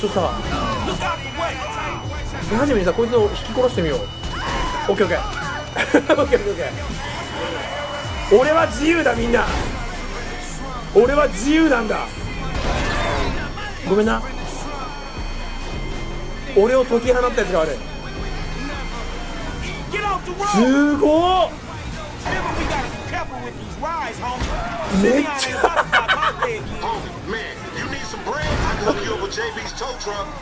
ちょっとさ手始めにさこいつを引き殺してみよう。オッケーオッケー オッケー。俺は自由だみんな。俺は自由なんだ。ごめんな。俺を解き放ったやつが悪い。すごっ。めっちゃ。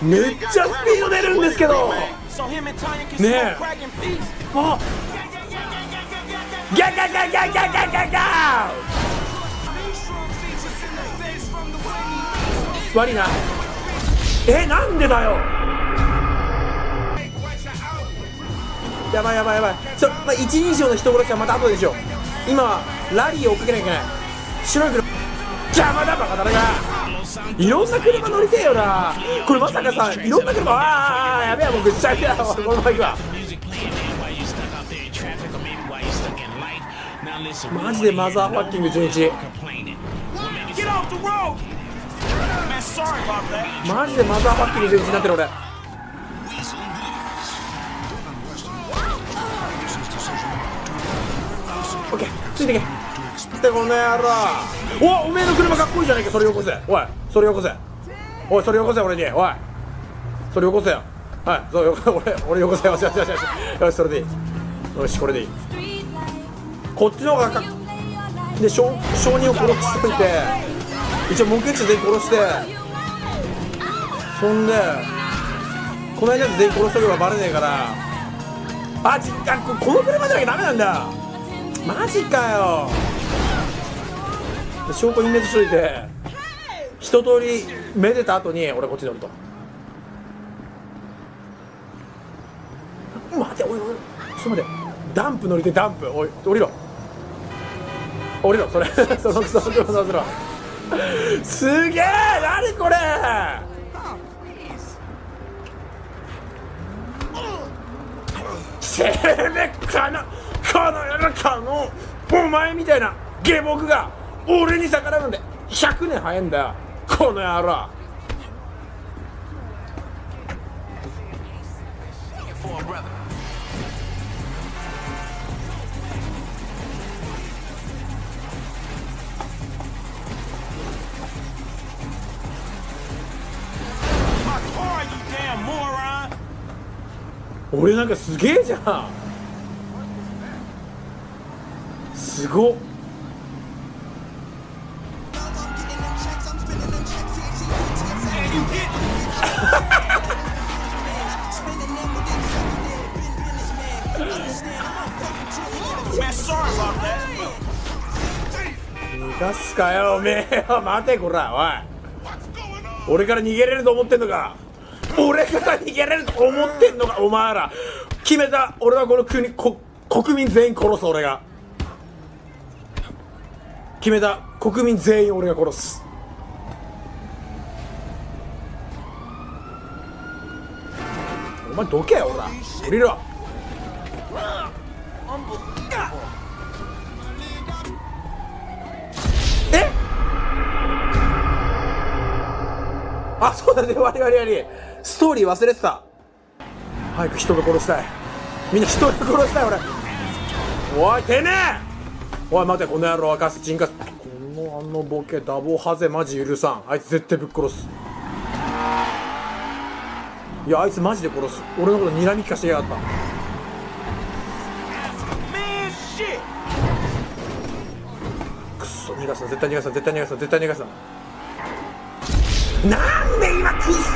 めっちゃスピード出るんですけど。So him and Tanya can Man. smoke crack and feast. あギャギャギャギャギャギャギャギャ。悪いな。えなんでだよ。やばいやばいやばい。そまあ、一人称の人殺しはまた後でしょ今はラリーを追っかけなきゃいけない。白い車。邪魔だバカだながいろんな車乗りてえよな。これまさかさいろんな車ああやべえもうぐっちゃぐちゃだわ。このバイクは。マジでマザーパッキング純一。マジでマザーパッキング純一になってる俺。オッケーついてけ。ってこの野郎。おおめえの車かっこいいじゃねえかそれよこせ。おい。それよこせ。おいそれよこせ俺に。おい。それよこせよ。はいそうよ 俺俺よこせよ。しよしよしよし。よしそれでいい。よしこれでいい。こっちの方がかで証証人を殺しといて一応目撃者全員殺して。そんでこの間で全員殺しとけばバレねえから。あちあこの車じゃなきゃダメなんだマジかよ。証拠隠滅しといて。一通りめでた後に俺こっちで降ると。待ておいおいちょっと待って。ダンプ乗りてダンプ。おい降りろ。降りろそれ。そのそのそのそのすげえ何これ。せめかなこの世のかのお前みたいな下僕が俺に逆らうんで100年早いんだよ。この野郎。俺なんかすげえじゃん。すごっ。逃がすかよおめえよ待てこらおい俺から逃げれると思ってんのか俺から逃げれると思ってんのかお前ら決めた俺はこの国こ国民全員殺す俺が決めた国民全員俺が殺すお前どけよほら降りろえ？あそうだね。終わり終わり終わりストーリー忘れてた。早く人が殺したい。みんな人が殺したい俺。おいてめえ！おい待てこの野郎赤すチンカスこのあのボケダボハゼマジ許さん。あいつ絶対ぶっ殺す。いやあいつマジで殺す。俺のこと睨み利かしてやがった。逃がすな絶対逃がすな絶対逃がすな絶対逃がすななんで今キス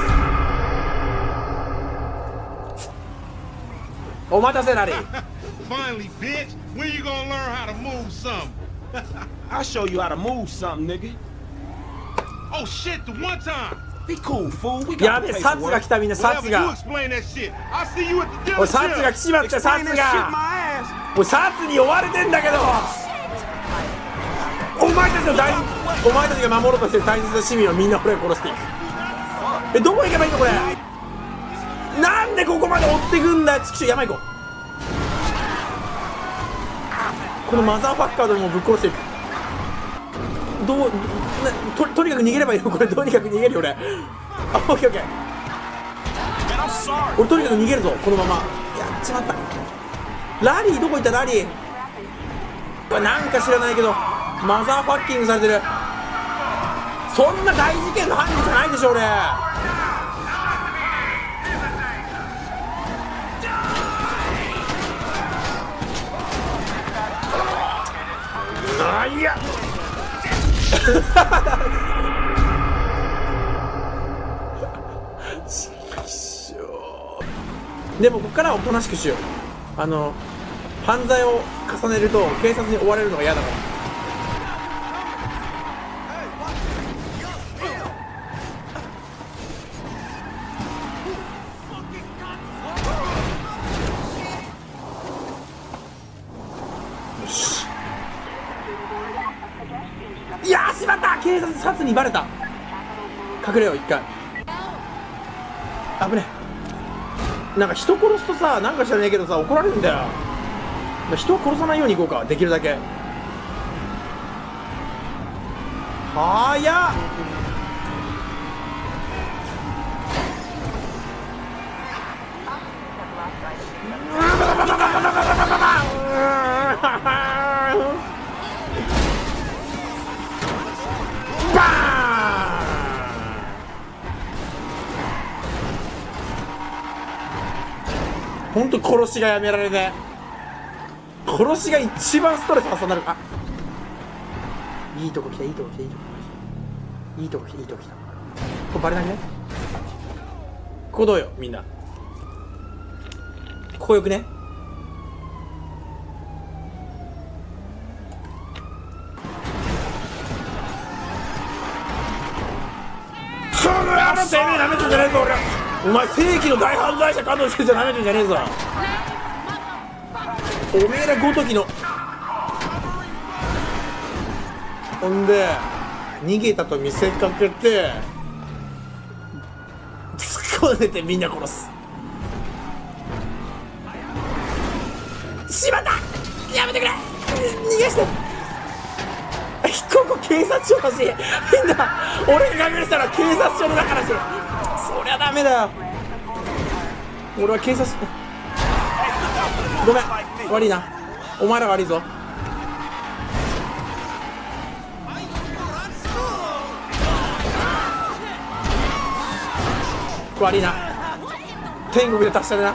お待たせラリー Finally, bitch. When you gonna learn how to move something? I'll show you how to move something, nigga. Oh shit, the one time. Be cool, fool. We や got べ the え paperwork. サツが来たみんなサツが explain that shit. I'll see you at the おいサツが dealership. 来ちまったサツが.おいサツに追われてんだけどお前たちの大お前たちが守ろうとしてる大切な市民はみんな俺が殺していく。えどこ行けばいいのこれ？なんでここまで追ってくんだよチキショ山行こう。このマザーファッカーでもぶっ殺していく。どうなととにかく逃げればいいよ。これとにかく逃げるよ俺。あオッケーオッケー。俺とにかく逃げるぞこのまま。やっちまった。ラリー？どこ行った？ラリー。うわなんか知らないけど。マザーファッキングされてる。そんな大事件の犯人じゃないでしょ俺。あいや。でもここからはおとなしくしよう。あの犯罪を重ねると警察に追われるのが嫌だからにバレた。隠れよう一回。危ねなんか人殺すとさなんか知らないけどさ怒られるんだよ。人を殺さないように行こうか。できるだけ。はやっ。ほんと殺しがやめられねえ。殺しが一番ストレス発散なる。あ。いいとこ来たいいとこ来たいいとこ来たいいとこ来たいいとこ来た。これバレないね。ここどうよみんな。ここよくね。その野郎てめなめてんじゃねえぞ俺お前正規の大犯罪者加藤先生なめてんじゃねえぞ。おめえらごときの。ほんで逃げたと見せかけて突っ込んでてみんな殺す。しまった！やめてくれ！逃がして！ここ警察署だしみんな俺が隠れてたら警察署の中だし。ダメだ。よ俺は警察。ごめん。悪いな。お前ら悪いぞ。悪いな。天国で達したな。よ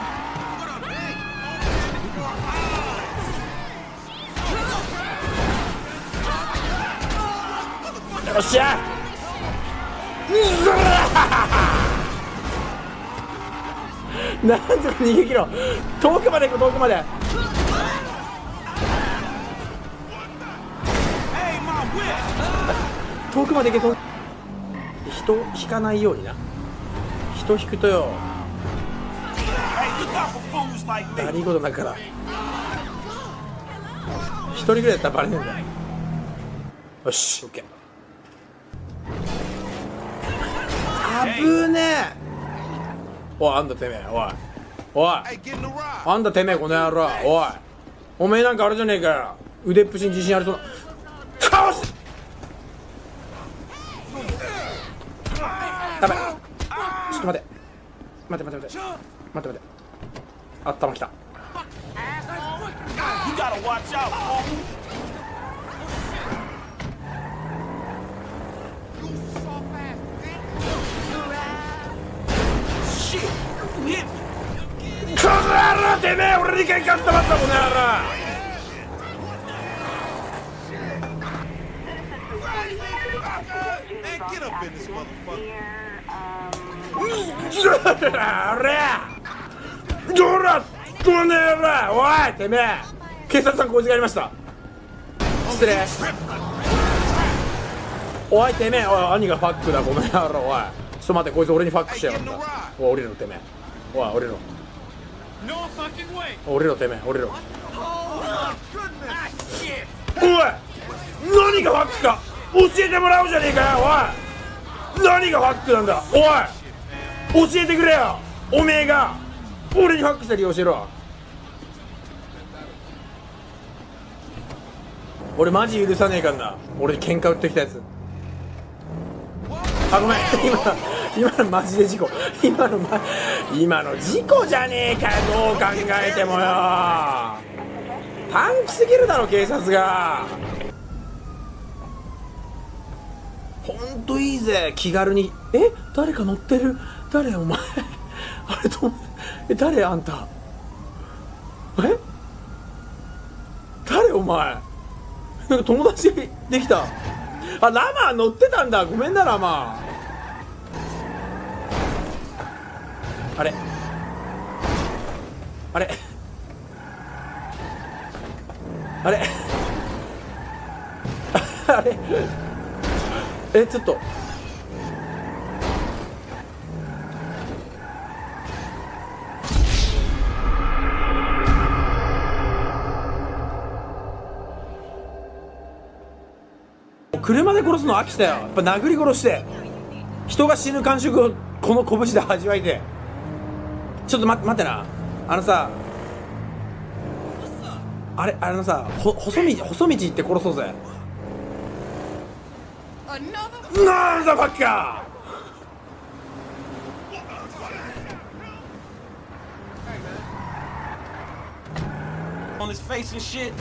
っしゃ。なんとか逃げ切ろう。遠くまで行こう遠くまで。遠くまで行け遠く。人引かないようにな。人引くとよ。何事だから。一人ぐらいだったらバレねえんだ。よしオッケー。あぶねえ。おいあんだてめえおい。おい.あんだてめえこの野郎。おい。おめえなんかあれじゃねえかよ。腕っぷしに自信ありそう。な倒しダメ。ちょっと待て。待て待て待て。待って。待って頭きた you hit me. この野郎てめえ俺に喧嘩ったまったこの野郎 Man, get up in this motherfucker. 俺どらこの野郎おいてめえ。警察官こいつがやりました失礼。おいてめえ。おい兄がファックだこの野郎おい。ちょっと待ってこいつ俺にファックしてやがった。おい降りろてめえ。おい降りろ降りろてめえ降りろおい何がファックか。教えてもらおうじゃねえかよおい。何がファックなんだ。おい教えてくれよ。おめえが。俺にファックした理由教えろ。俺マジ許さねえからな。俺喧嘩売ってきたやつ。あごめん。今今のマジで事故。今の、ま、今の事故じゃねえかどう考えてもよ。短気すぎるだろ警察が。ほんといいぜ。気軽に。え？誰か乗ってる？誰？お前。あれとえ誰？あんた。え？誰？お前。なんか友達できた。あラマ乗ってたんだ。ごめんなラマあれ。あれ。あれ。あれ。えちょっと。車で殺すの飽きたよ。やっぱ殴り殺して。人が死ぬ感触をこの拳で味わいて。ちょっと待待ってな。あのさあれあのさほ細道細道行って殺そうぜ。なんだバッカー。On his face and shit.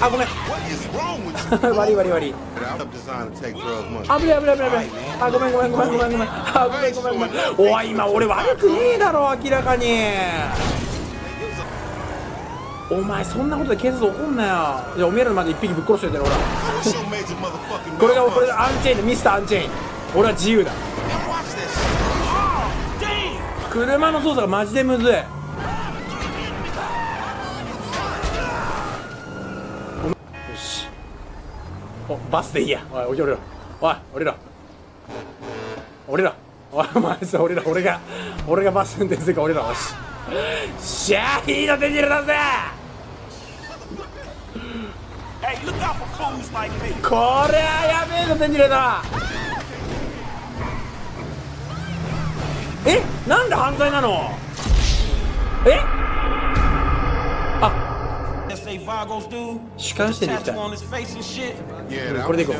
あごめん。悪い悪い悪い。I'm designed to take drugs much. 危ない危ない危ない危ない。あごめんごめんごめんごめんごめん。あごめんごめんごめん。おい今俺悪くねえだろ明らかに。お前そんなことで警察怒んなよ。じゃあおめえらまで一匹ぶっ殺しといて俺 What's your major motherfucking これがこれがアンチェインのミスターアンチェイン。俺は自由だ。車の操作がマジでむずい。バスでいいや。おい降りろ。おい降りろ。降りろ。おいお前さ降りろ。俺が俺がバス運転するから降りろ。よししゃあいいの手汁だぜ.これはやべえの手に入れたえなんで犯罪なの？え？主観視点できたこれでいこう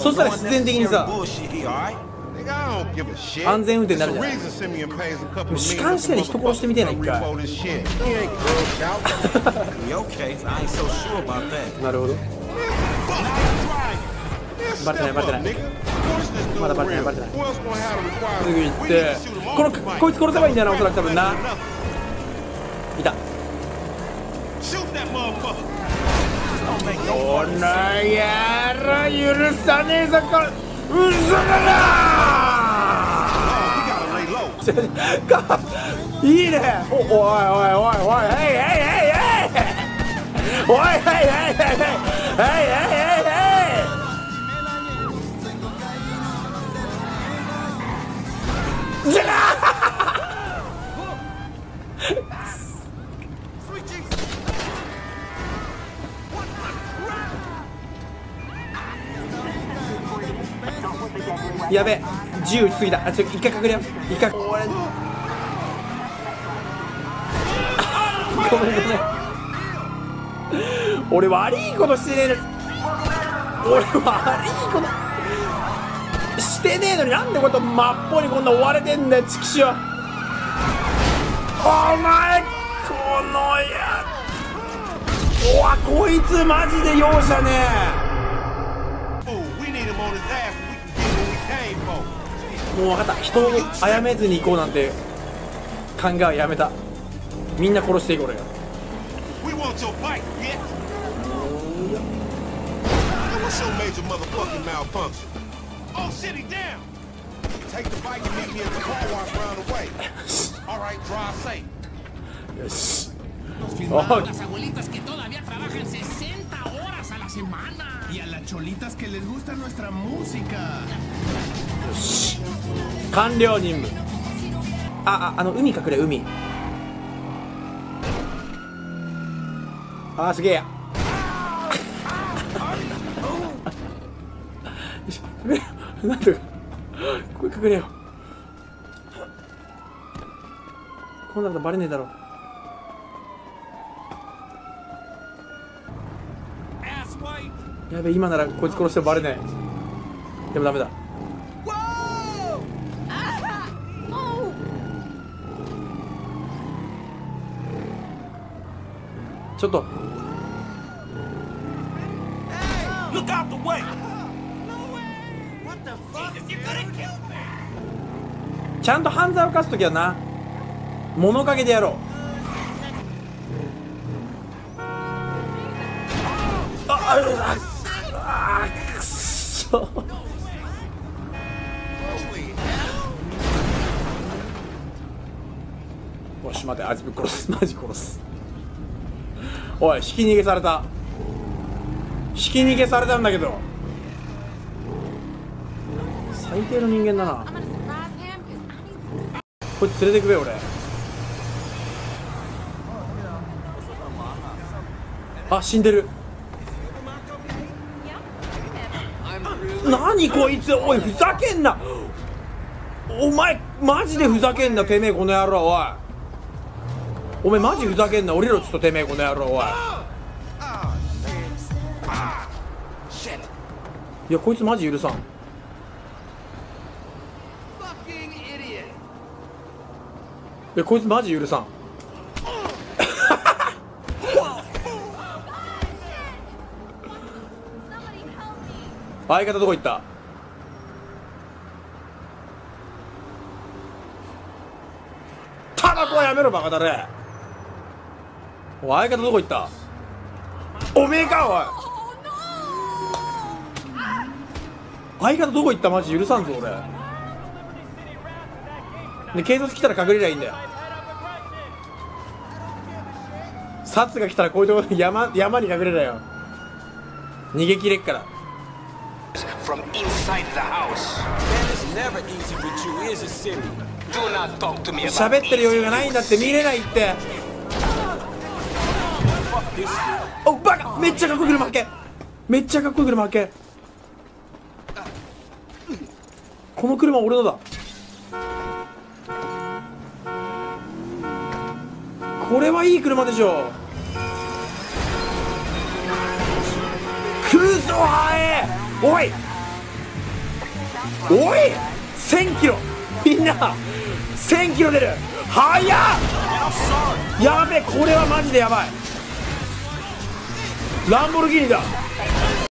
そしたら必然的にさ安全運転になるじゃない主観視点人殺してみてえな一回。なるほど。バレてないバレてない。まだバレてないバレてない。すこのこいつ殺せばいいんだよなおそらく多分な。いた。Shoot that motherfucker. Don't make こ no の野郎許さねえぞこれ嘘だ We gotta lay low. ないいねおおいおいおいおいおいおいおいおいおいヘイヘイヘイヘイヘイやべ銃撃ちすぎた。あちょ一回隠れよう。一回。ごめんごめん。俺悪いことしてねえの俺悪いことしてねえのに。なんでこうやって真っぽにこんな追われてんだよチキショお前このやうわこいつマジで容赦ねえ。もう分かった。人を殺めずに行こうなんて考えはやめた。みんな殺していこうよよし。あ cholitas que les gusta nuestra música. よし完了任務。あああの海隠れ海。あーすげえ。やよし隠れなんとかこれ隠れよこんなことバレねえだろ。やべ今ならこいつ殺してバレねえ。でもダメだ。ちょっと。ちゃんと犯罪を犯す時はな物陰でやろう。ああ待てあいつぶっ殺す。マジ殺す。おいひき逃げされた。ひき逃げされたんだけど。最低の人間だな。こいつ連れてくべ俺。あ死んでる。何こいつおいふざけんな。お前マジでふざけんなてめえこの野郎おい。お前マジふざけんな。降りろちょっとてめえこの野郎おい。いやこいつマジ許さん。いやこいつマジ許さん。相方どこ行った？タバコはやめろバカだれ。おい相方どこ行った？おめえかおい。相方どこ行った？マジ許さんぞ俺。で警察来たら隠れりゃいいんだよ。札が来たらこういうところ山山に隠れろよ。逃げ切れっから。From inside the house. It's never easy with you, is it, Siri? Do not talk to me about 喋ってる余裕がないんだって見れないっておバカ！めっちゃかっこいい車はけ。めっちゃかっこいい車はけ。この車俺のだ。これはいい車でしょクソハエ。おい。おい。1000キロ。みんな。1000キロ出る。速っ。やべこれはマジでやばい。ランボルギーニだ。